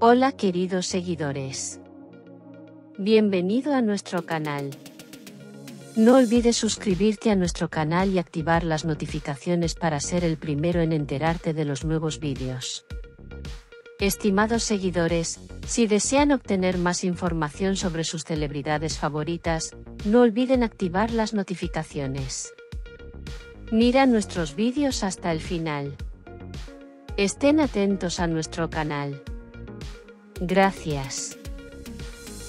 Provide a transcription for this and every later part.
Hola queridos seguidores. Bienvenido a nuestro canal. No olvides suscribirte a nuestro canal y activar las notificaciones para ser el primero en enterarte de los nuevos vídeos. Estimados seguidores, si desean obtener más información sobre sus celebridades favoritas, no olviden activar las notificaciones. Mira nuestros vídeos hasta el final. Estén atentos a nuestro canal. Gracias.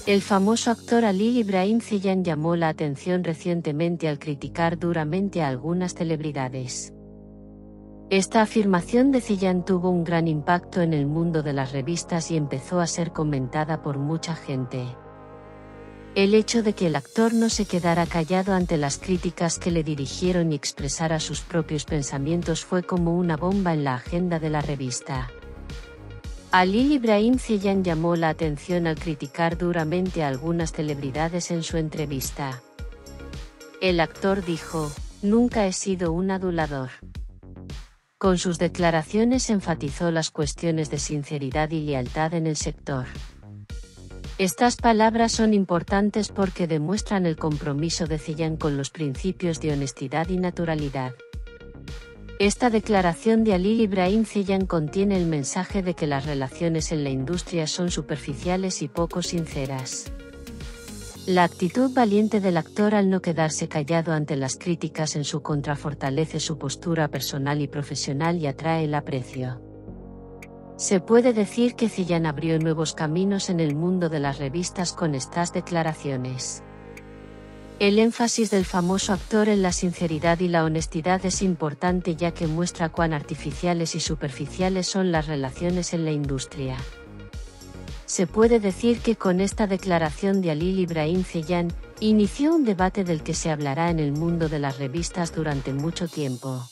El famoso actor Ali Ibrahim Ziyan llamó la atención recientemente al criticar duramente a algunas celebridades. Esta afirmación de Ziyan tuvo un gran impacto en el mundo de las revistas y empezó a ser comentada por mucha gente. El hecho de que el actor no se quedara callado ante las críticas que le dirigieron y expresara sus propios pensamientos fue como una bomba en la agenda de la revista. Ali Ibrahim Ziyan llamó la atención al criticar duramente a algunas celebridades en su entrevista. El actor dijo, nunca he sido un adulador. Con sus declaraciones enfatizó las cuestiones de sinceridad y lealtad en el sector. Estas palabras son importantes porque demuestran el compromiso de Ziyan con los principios de honestidad y naturalidad. Esta declaración de Ali Ibrahim Ziyan contiene el mensaje de que las relaciones en la industria son superficiales y poco sinceras. La actitud valiente del actor al no quedarse callado ante las críticas en su contra fortalece su postura personal y profesional y atrae el aprecio. Se puede decir que Ziyan abrió nuevos caminos en el mundo de las revistas con estas declaraciones. El énfasis del famoso actor en la sinceridad y la honestidad es importante ya que muestra cuán artificiales y superficiales son las relaciones en la industria. Se puede decir que con esta declaración de Ali Ibrahim Zeyan, inició un debate del que se hablará en el mundo de las revistas durante mucho tiempo.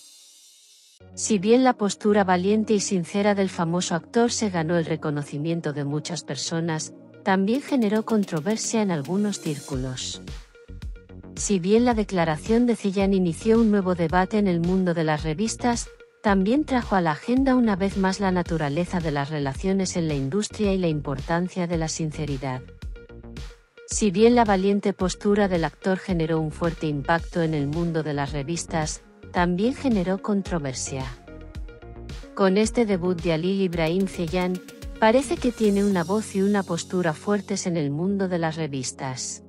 Si bien la postura valiente y sincera del famoso actor se ganó el reconocimiento de muchas personas, también generó controversia en algunos círculos. Si bien la declaración de Zillan inició un nuevo debate en el mundo de las revistas, también trajo a la agenda una vez más la naturaleza de las relaciones en la industria y la importancia de la sinceridad. Si bien la valiente postura del actor generó un fuerte impacto en el mundo de las revistas, también generó controversia. Con este debut de Ali Ibrahim Zeyyan, parece que tiene una voz y una postura fuertes en el mundo de las revistas.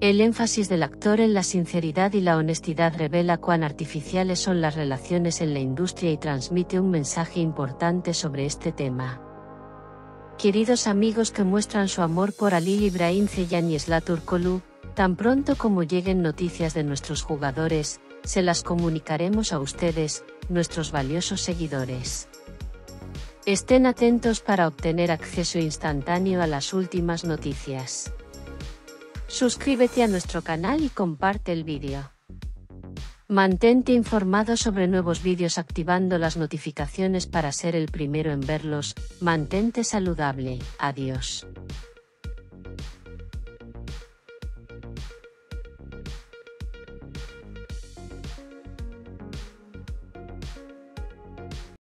El énfasis del actor en la sinceridad y la honestidad revela cuán artificiales son las relaciones en la industria y transmite un mensaje importante sobre este tema. Queridos amigos que muestran su amor por Ali Ibrahim Zeyan y Slatur Kolu, tan pronto como lleguen noticias de nuestros jugadores, se las comunicaremos a ustedes, nuestros valiosos seguidores. Estén atentos para obtener acceso instantáneo a las últimas noticias. Suscríbete a nuestro canal y comparte el vídeo. Mantente informado sobre nuevos vídeos activando las notificaciones para ser el primero en verlos. Mantente saludable. Adiós.